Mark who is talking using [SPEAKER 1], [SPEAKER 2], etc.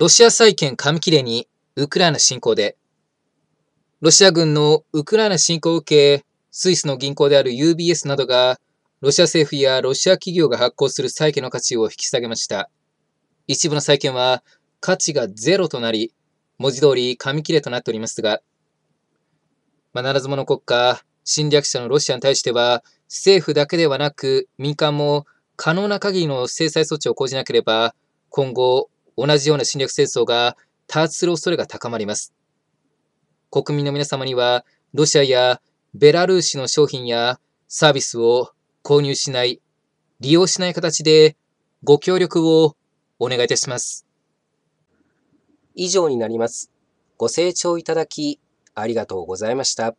[SPEAKER 1] ロシア債券紙切れにウクライナ侵攻で、ロシア軍のウクライナ侵攻を受け、スイスの銀行である UBS などが、ロシア政府やロシア企業が発行する債券の価値を引き下げました。一部の債券は価値がゼロとなり、文字通り紙切れとなっておりますが、まあ、ならず者国家、侵略者のロシアに対しては、政府だけではなく民間も可能な限りの制裁措置を講じなければ、今後、同じような侵略戦争が多発する恐れが高まります。国民の皆様には、ロシアやベラルーシの商品やサービスを購入しない、利用しない形でご協力をお願いいたします。
[SPEAKER 2] 以上になります。ご清聴いただきありがとうございました。